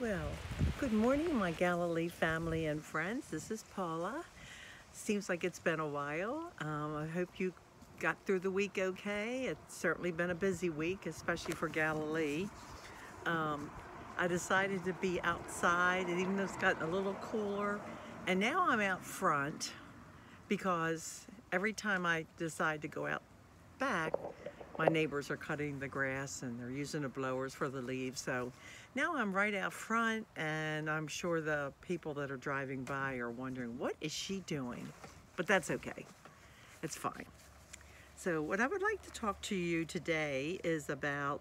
Well, good morning, my Galilee family and friends. This is Paula. Seems like it's been a while. Um, I hope you got through the week okay. It's certainly been a busy week, especially for Galilee. Um, I decided to be outside, and even though it's gotten a little cooler, and now I'm out front because every time I decide to go out back, my neighbors are cutting the grass and they're using the blowers for the leaves. So now I'm right out front and I'm sure the people that are driving by are wondering, what is she doing? But that's okay. It's fine. So what I would like to talk to you today is about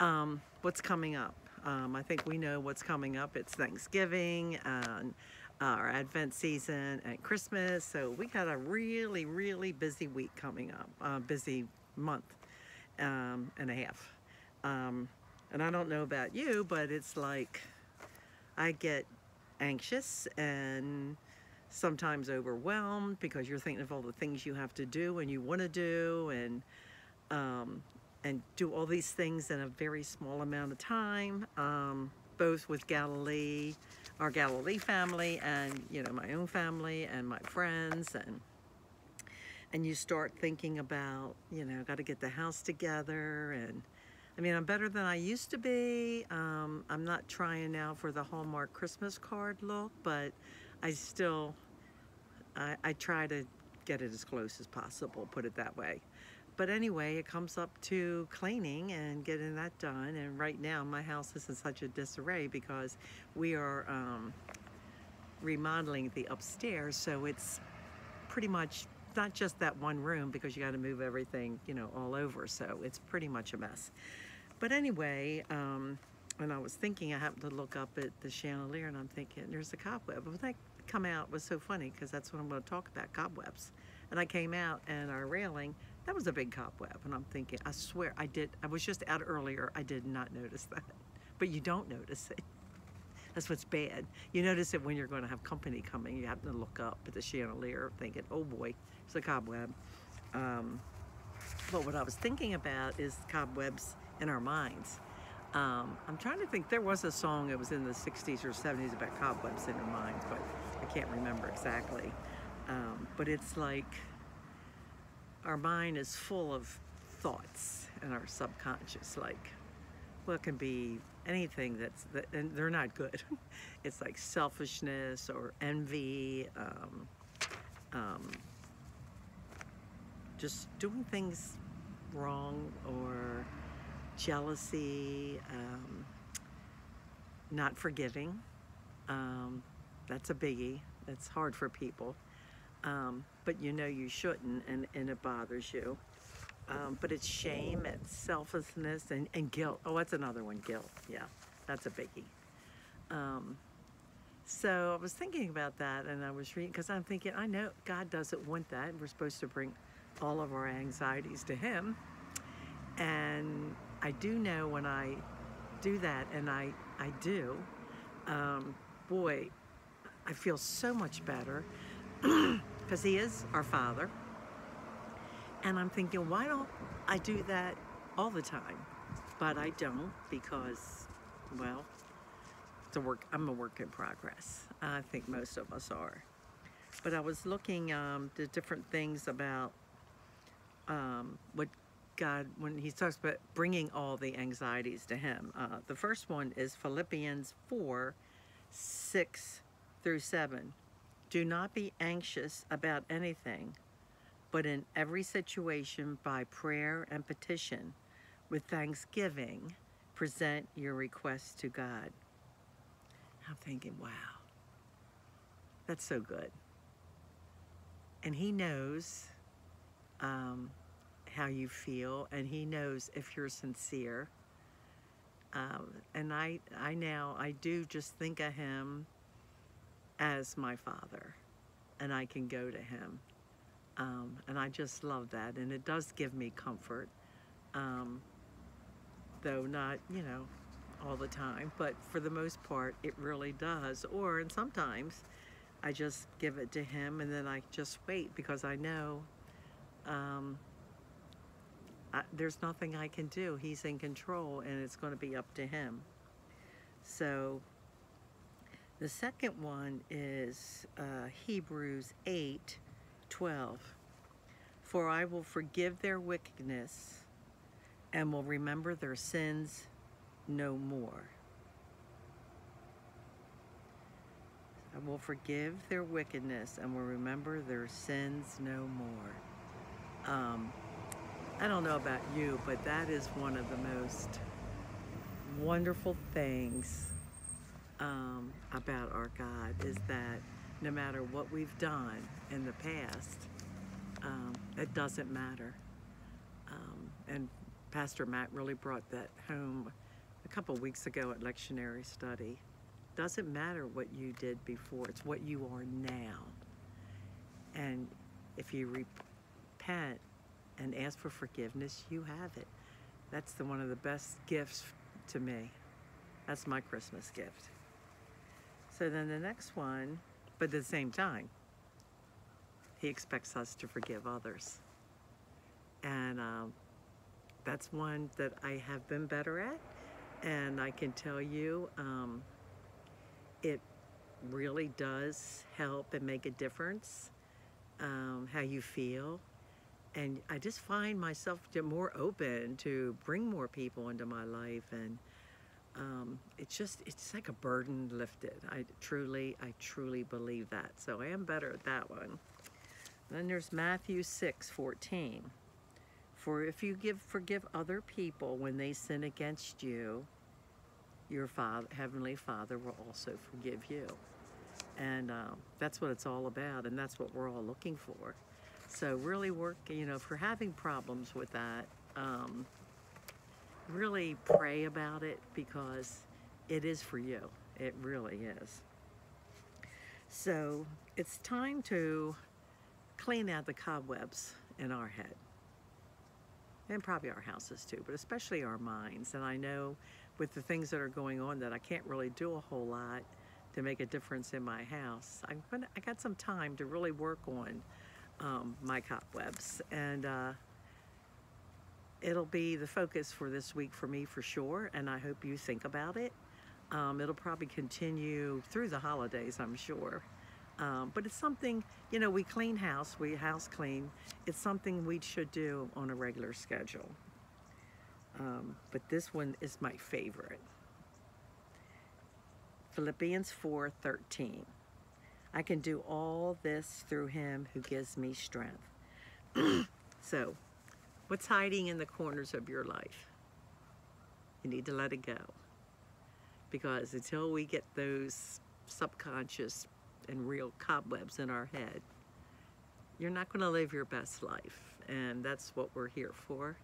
um, what's coming up. Um, I think we know what's coming up. It's Thanksgiving and our Advent season and Christmas. So we got a really, really busy week coming up, uh, busy month um, and a half. Um, and I don't know about you, but it's like I get anxious and sometimes overwhelmed because you're thinking of all the things you have to do and you want to do and um, and do all these things in a very small amount of time, um, both with Galilee, our Galilee family, and you know my own family and my friends and and you start thinking about, you know, got to get the house together. And I mean, I'm better than I used to be. Um, I'm not trying now for the Hallmark Christmas card look, but I still, I, I try to get it as close as possible, put it that way. But anyway, it comes up to cleaning and getting that done. And right now, my house is in such a disarray because we are um, remodeling the upstairs. So it's pretty much not just that one room because you got to move everything, you know, all over. So it's pretty much a mess. But anyway, um, when I was thinking, I happened to look up at the chandelier and I'm thinking, there's a cobweb. When that come out was so funny because that's what I'm going to talk about, cobwebs. And I came out and our railing, that was a big cobweb. And I'm thinking, I swear I did, I was just out earlier, I did not notice that. But you don't notice it. That's what's bad. You notice it when you're going to have company coming. You have to look up at the chandelier thinking, oh boy, it's a cobweb. Um, but what I was thinking about is cobwebs in our minds. Um, I'm trying to think, there was a song, it was in the 60s or 70s about cobwebs in our minds, but I can't remember exactly. Um, but it's like our mind is full of thoughts and our subconscious, like, well, it can be anything that's, that, and they're not good. it's like selfishness or envy, um, um, just doing things wrong or jealousy, um, not forgiving. Um, that's a biggie. That's hard for people. Um, but you know you shouldn't and, and it bothers you. Um, but it's shame, it's selflessness, and, and guilt. Oh, that's another one, guilt. Yeah, that's a biggie. Um, so I was thinking about that and I was reading, because I'm thinking, I know God doesn't want that. We're supposed to bring all of our anxieties to Him. And I do know when I do that, and I, I do, um, boy, I feel so much better because He is our Father. And I'm thinking, why don't I do that all the time? But I don't because, well, it's a work, I'm a work in progress. I think most of us are. But I was looking um, to different things about um, what God, when he talks about bringing all the anxieties to him. Uh, the first one is Philippians 4, 6 through 7. Do not be anxious about anything, but in every situation by prayer and petition, with thanksgiving, present your requests to God. I'm thinking, wow, that's so good. And he knows um, how you feel, and He knows if you're sincere. Um, and I, I now, I do just think of Him as my Father, and I can go to Him. Um, and I just love that, and it does give me comfort, um, though not, you know, all the time, but for the most part, it really does. Or, and sometimes, I just give it to him and then I just wait because I know um, I, there's nothing I can do. He's in control and it's going to be up to him. So The second one is uh, Hebrews 8 12. For I will forgive their wickedness and will remember their sins no more. I will forgive their wickedness and will remember their sins no more. Um, I don't know about you, but that is one of the most wonderful things um, about our God is that no matter what we've done in the past, um, it doesn't matter. Um, and Pastor Matt really brought that home a couple weeks ago at lectionary study. Doesn't matter what you did before, it's what you are now. And if you repent and ask for forgiveness, you have it. That's the, one of the best gifts to me. That's my Christmas gift. So then the next one, but at the same time, he expects us to forgive others. And um, that's one that I have been better at. And I can tell you, um, it really does help and make a difference um, how you feel. And I just find myself more open to bring more people into my life and um, it's just it's like a burden lifted. I truly I truly believe that. So I am better at that one. Then there's Matthew 6 14 for if you give forgive other people when they sin against you your father heavenly father will also forgive you. And um, that's what it's all about and that's what we're all looking for so really work you know if we're having problems with that um, really pray about it because it is for you. It really is. So it's time to clean out the cobwebs in our head. And probably our houses too, but especially our minds. And I know with the things that are going on that I can't really do a whole lot to make a difference in my house. I'm gonna, I got some time to really work on um, my cobwebs. And uh, it'll be the focus for this week for me for sure, and I hope you think about it. Um, it'll probably continue through the holidays, I'm sure. Um, but it's something, you know, we clean house, we house clean. It's something we should do on a regular schedule. Um, but this one is my favorite. Philippians 4 13. I can do all this through him who gives me strength. so What's hiding in the corners of your life? You need to let it go. Because until we get those subconscious and real cobwebs in our head, you're not going to live your best life. And that's what we're here for.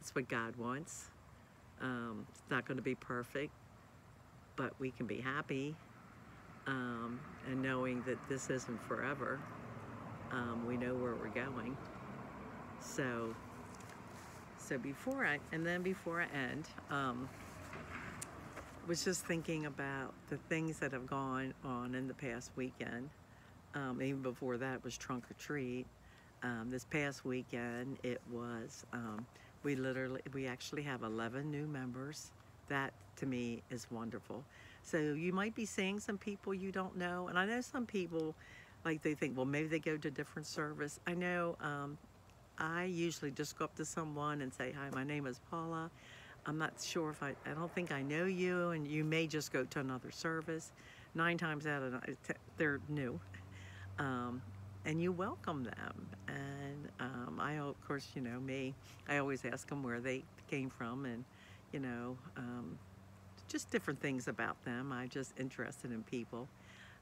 That's what God wants. Um, it's not going to be perfect, but we can be happy um, and knowing that this isn't forever. Um, we know where we're going. So so before I, and then before I end, um, was just thinking about the things that have gone on in the past weekend. Um, even before that was trunk or treat. Um, this past weekend, it was, um, we literally, we actually have 11 new members. That to me is wonderful. So you might be seeing some people you don't know. And I know some people, like they think, well, maybe they go to different service. I know um, I usually just go up to someone and say, hi, my name is Paula. I'm not sure if I, I don't think I know you, and you may just go to another service. Nine times out of nine, they're new. Um, and you welcome them. And um, I, of course, you know, me, I always ask them where they came from and, you know, um, just different things about them. I'm just interested in people.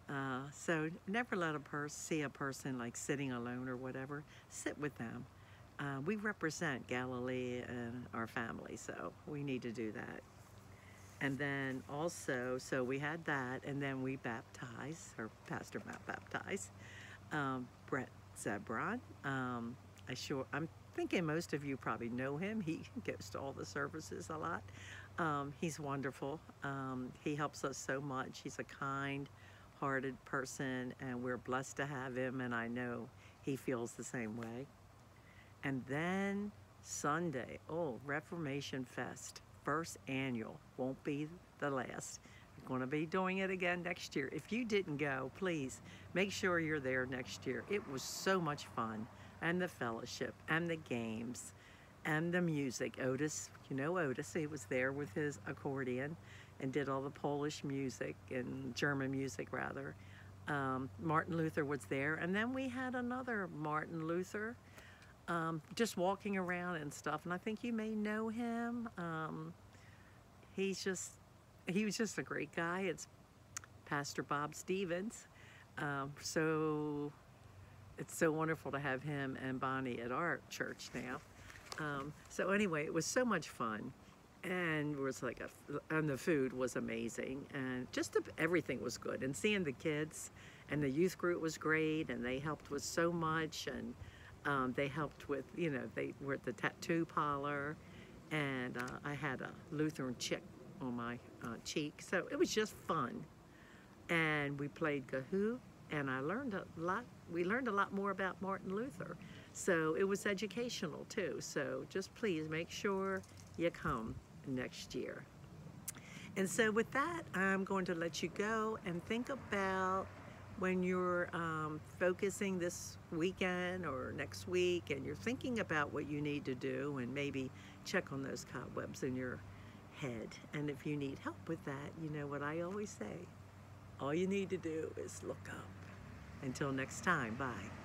Uh, so never let a person see a person like sitting alone or whatever. Sit with them uh, we represent Galilee and our family, so we need to do that. And then also, so we had that, and then we baptized, or Pastor Matt baptized, um, Brett Zebron. Um, I sure, I'm thinking most of you probably know him. He goes to all the services a lot. Um, he's wonderful. Um, he helps us so much. He's a kind hearted person, and we're blessed to have him, and I know he feels the same way. And then Sunday, oh, Reformation Fest, first annual, won't be the last. going to be doing it again next year. If you didn't go, please make sure you're there next year. It was so much fun, and the fellowship, and the games, and the music. Otis, you know Otis, he was there with his accordion and did all the Polish music and German music rather. Um, Martin Luther was there, and then we had another Martin Luther um, just walking around and stuff. And I think you may know him. Um, he's just he was just a great guy. It's Pastor Bob Stevens. Um, so it's so wonderful to have him and Bonnie at our church now. Um, so anyway, it was so much fun, and was like a, and the food was amazing, and just the, everything was good. And seeing the kids and the youth group was great, and they helped with so much, and um, they helped with you know they were at the tattoo parlor, and uh, I had a Lutheran chick on my uh, cheek. So it was just fun. And we played Kahoot, and I learned a lot. We learned a lot more about Martin Luther. So it was educational too. So just please make sure you come next year. And so with that, I'm going to let you go and think about when you're um, focusing this weekend or next week and you're thinking about what you need to do and maybe check on those cobwebs in your head. And if you need help with that, you know what I always say. All you need to do is look up. Until next time, bye.